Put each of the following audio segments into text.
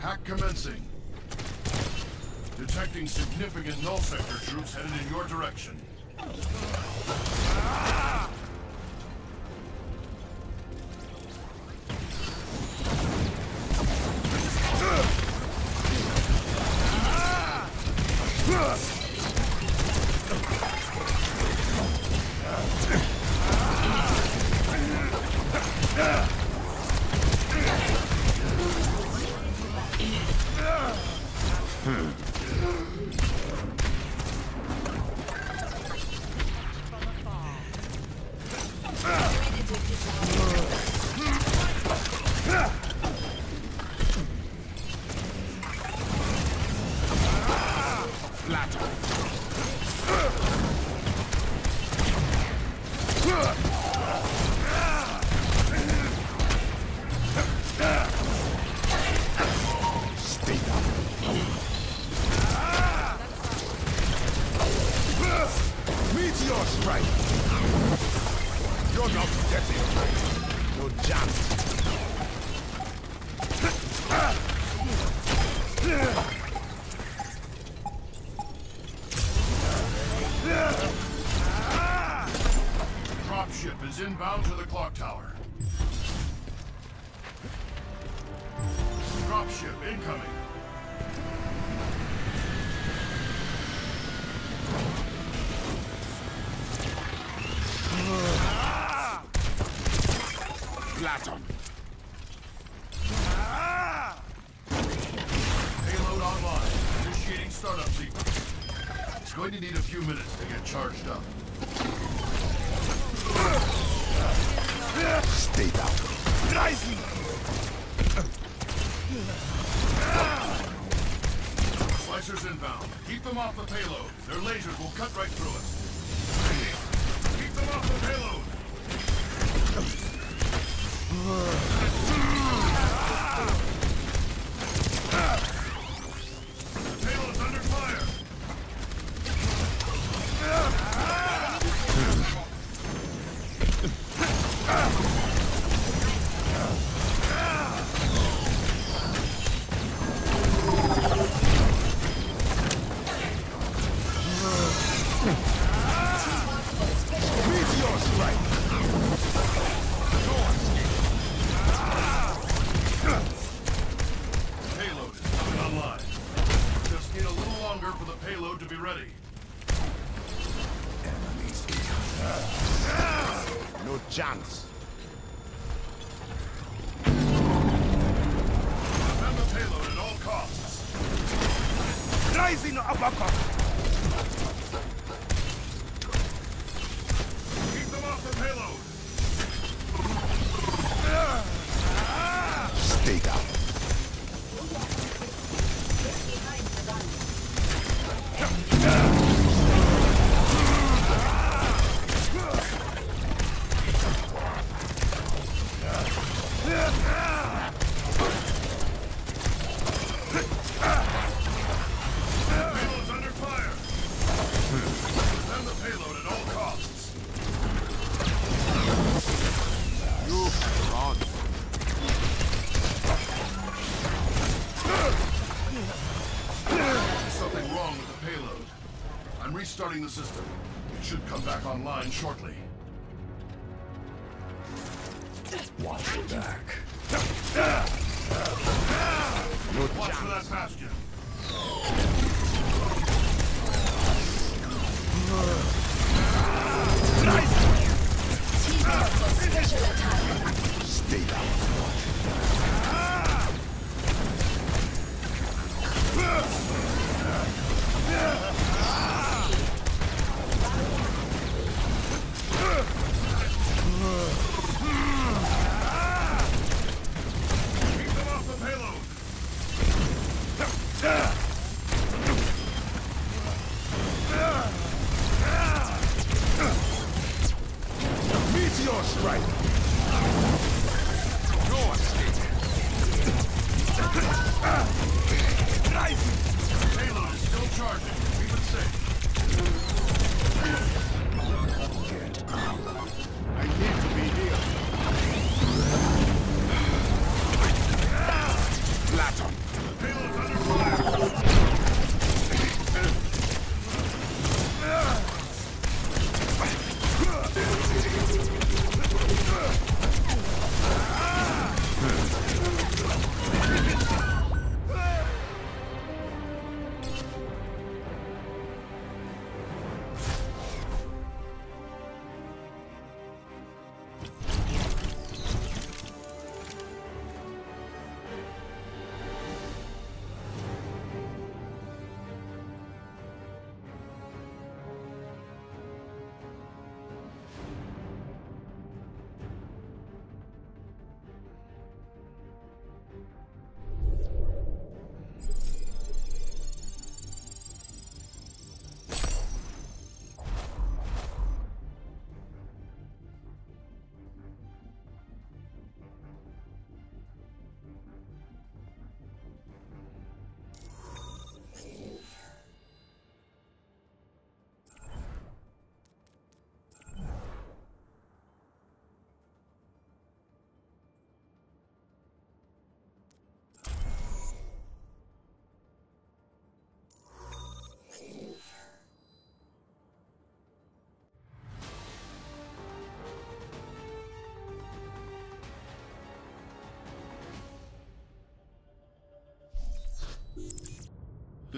Hack commencing. Detecting significant null sector troops headed in your direction. Stay Initiating startup sequence. It's going to need a few minutes to get charged up. Stay down. Rising. Slicers inbound. Keep them off the payload. Their lasers will cut right through us. Keep them off the payload. Restarting the system. It should come back online shortly.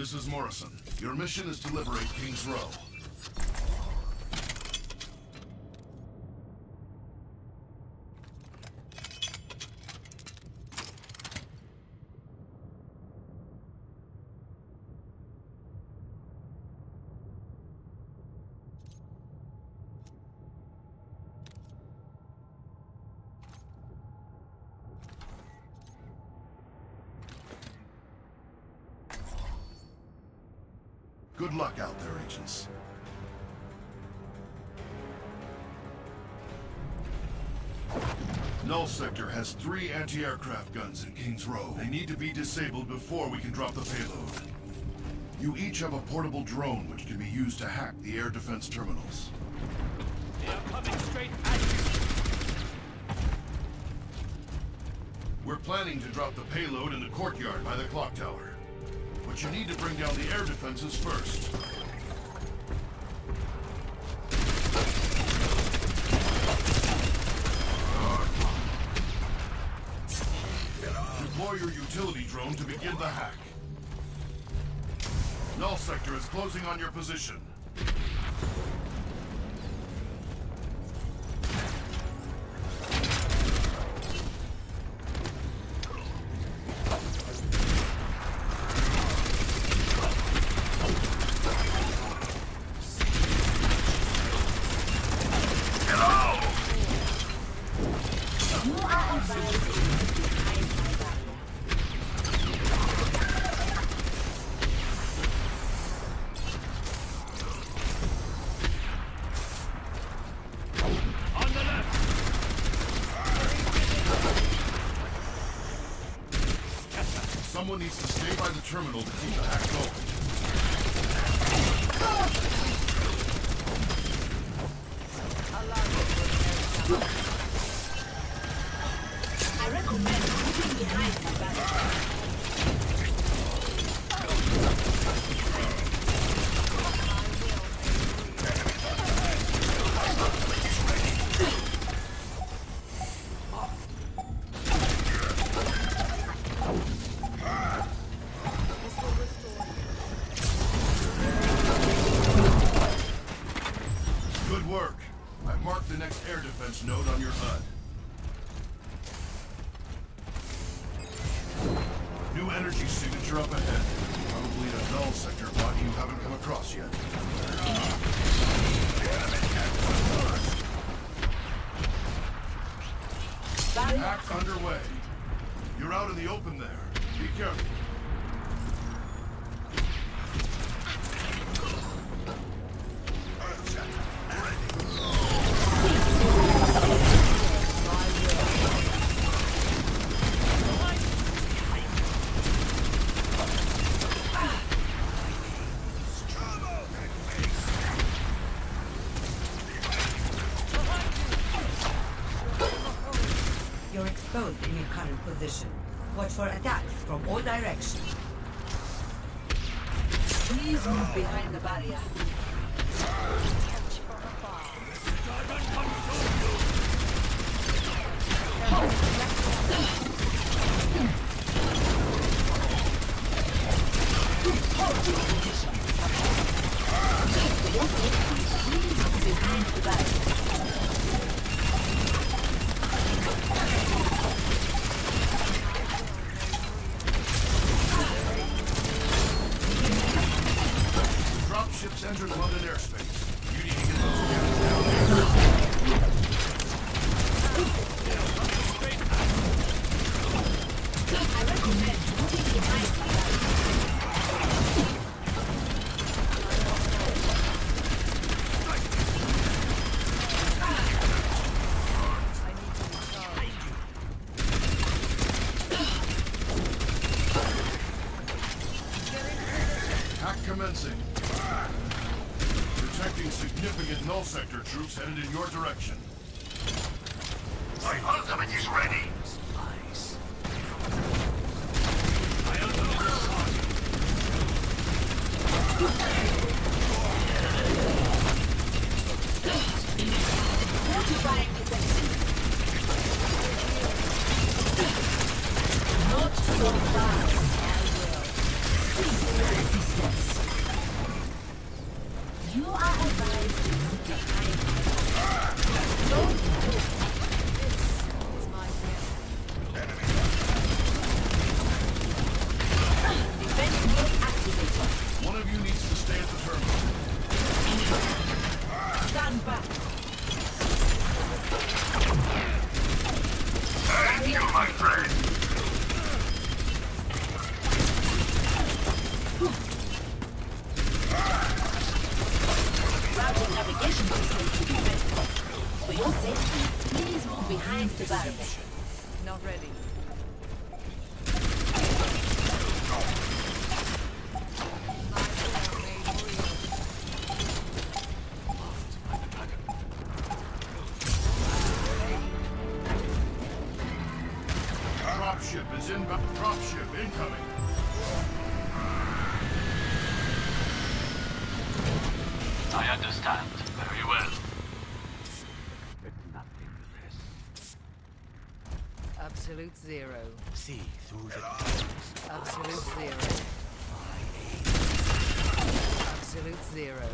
This is Morrison. Your mission is to liberate King's Row. Anti-aircraft guns in King's Row. They need to be disabled before we can drop the payload. You each have a portable drone which can be used to hack the air defense terminals. They are coming straight at you. We're planning to drop the payload in the courtyard by the clock tower. But you need to bring down the air defenses first. Deploy your utility to begin the hack. Null sector is closing on your position. On Good work. I've marked the next air defense node on your HUD. New energy signature up ahead. Probably a null sector body you haven't come across yet. Hack underway. You're out in the open there. Be careful. Please move behind the barrier. Behind the barrier. Dropships entered London airspace. You need to get those cannons down there. Commencing. Protecting significant null sector troops headed in your direction. My ultimate is ready. See through the clouds. Absolute zero. Absolute zero.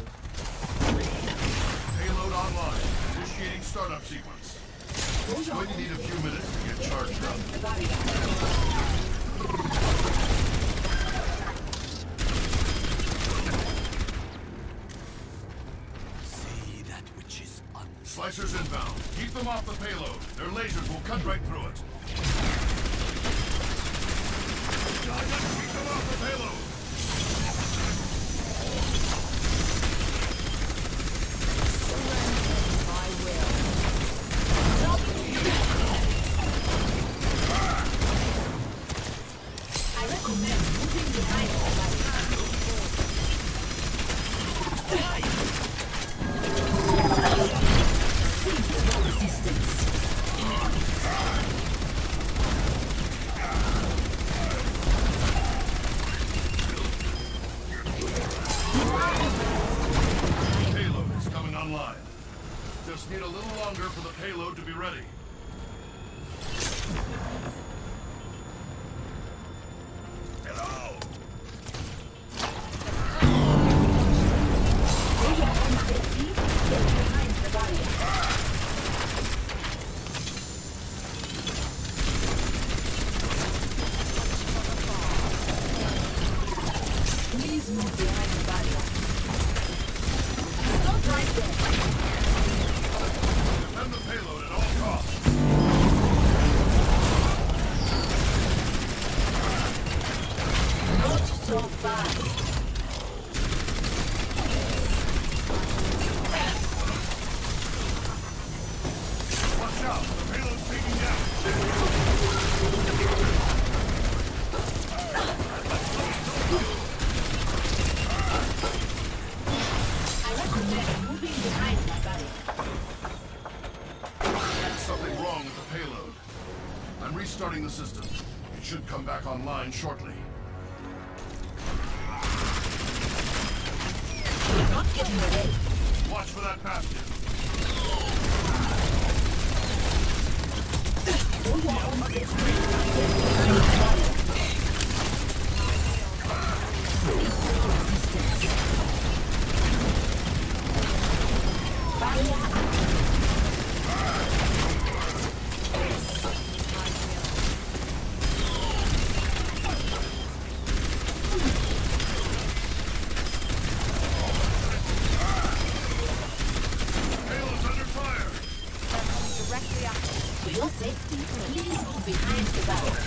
Payload online. Initiating startup sequence. It's going to need a few minutes to get charged up. See that which is un Slicers inbound. Keep them off the payload. Their lasers will cut right through it. Halo! need a little longer for the payload to be ready. shortly. battle.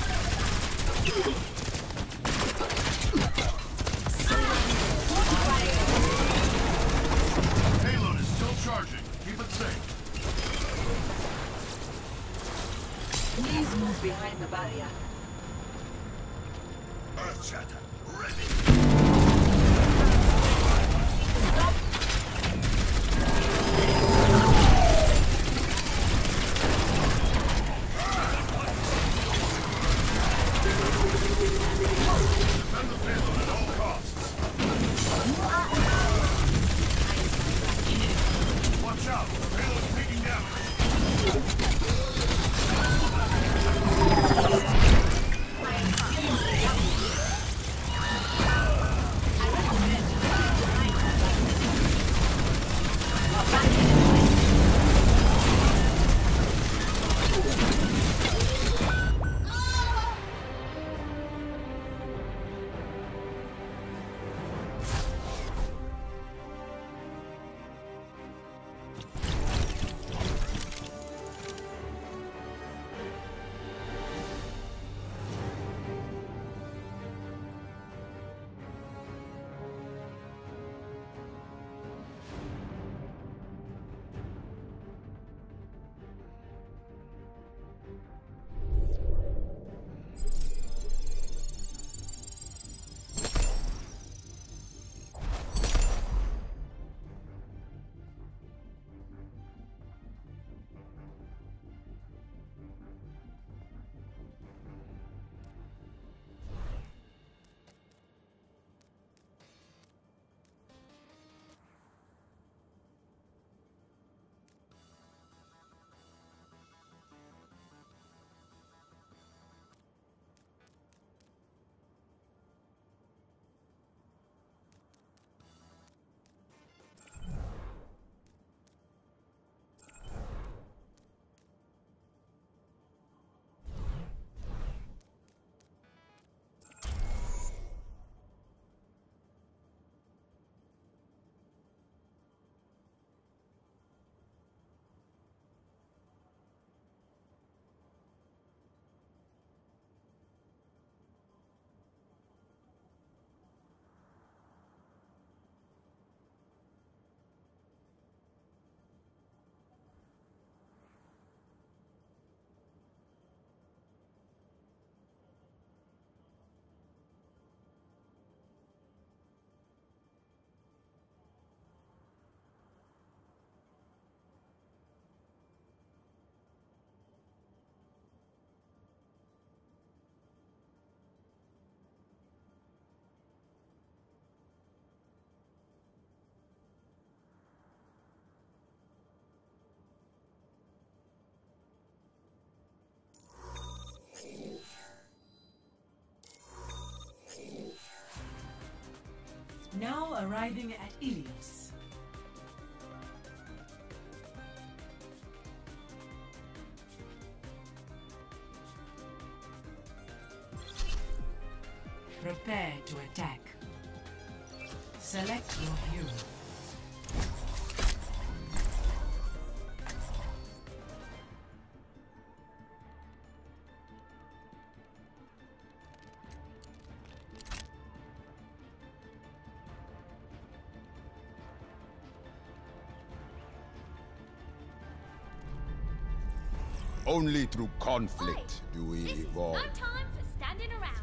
Arriving at Ilios. Prepare to attack. Select your hero. Only through conflict do we evolve. no time for standing around.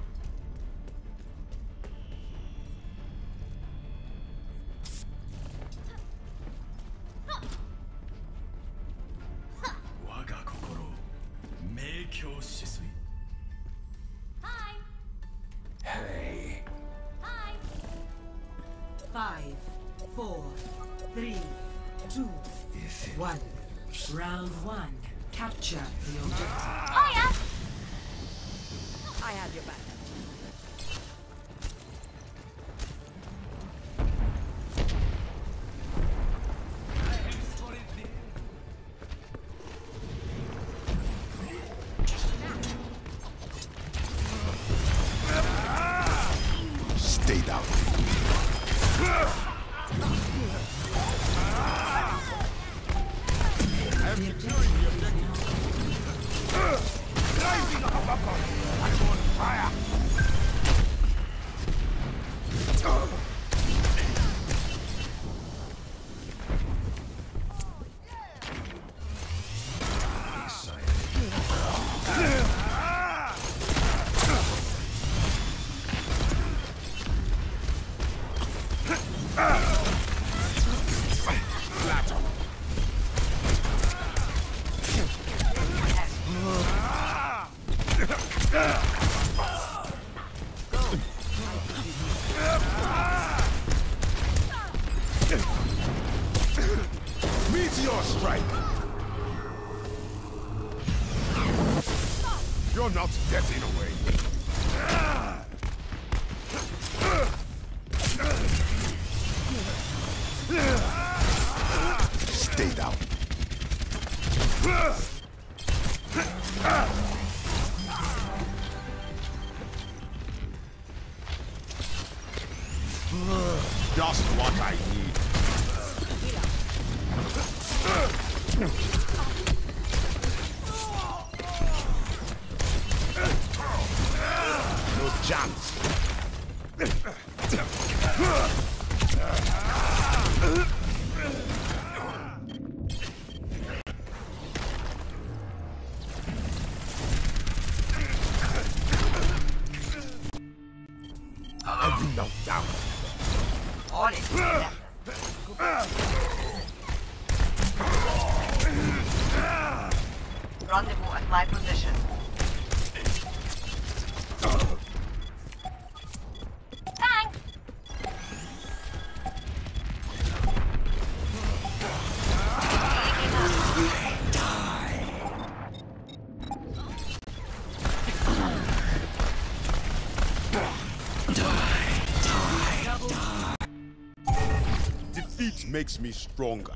Makes me stronger.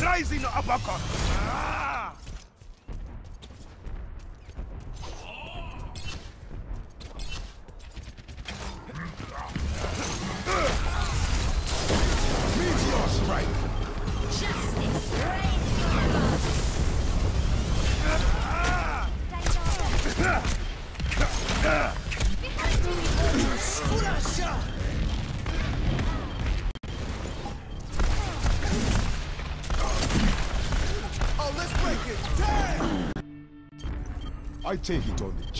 Rising uppercut. I take it on the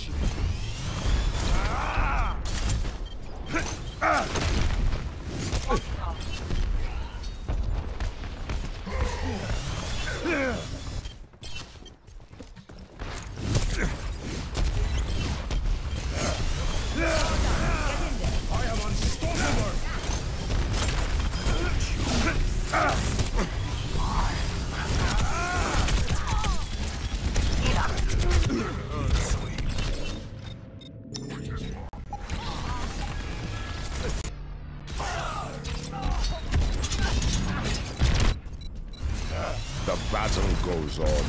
The battle goes on.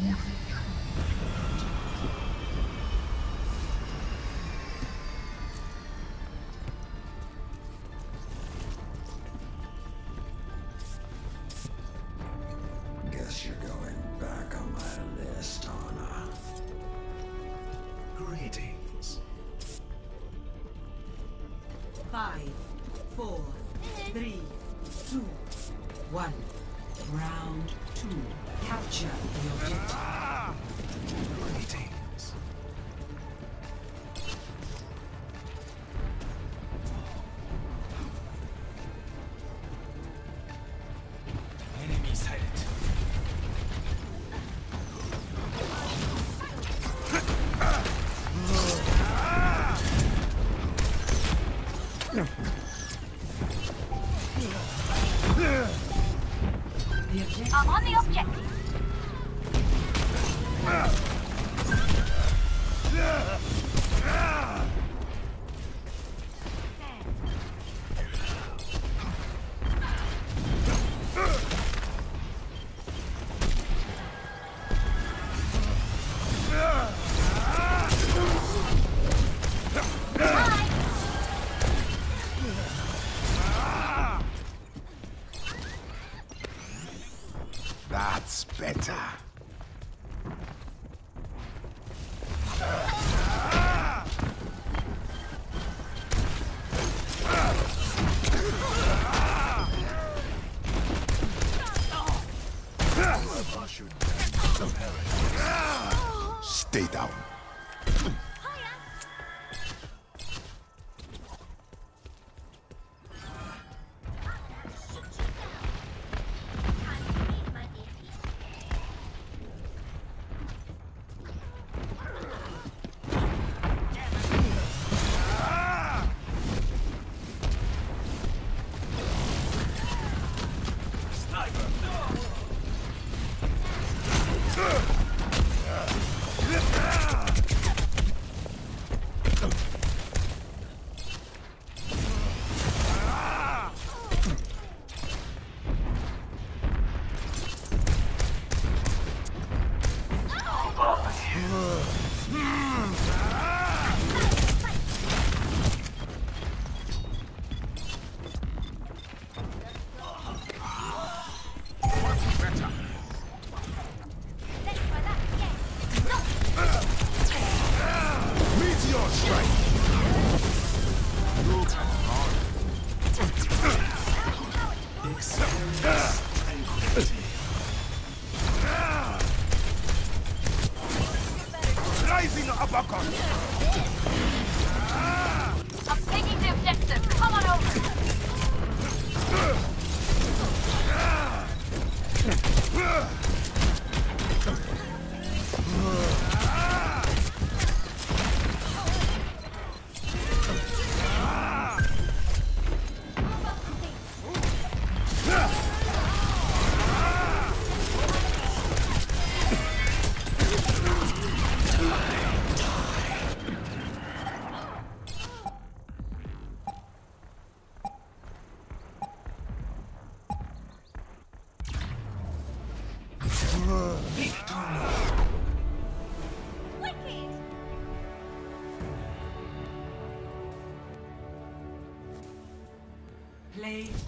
么样？I'm on the objective. Ah!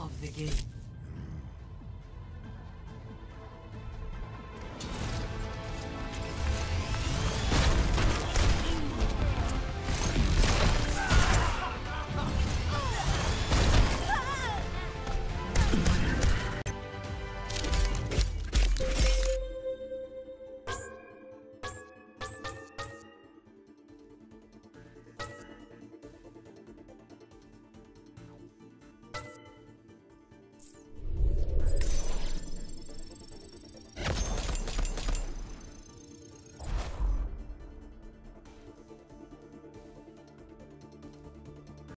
of the game.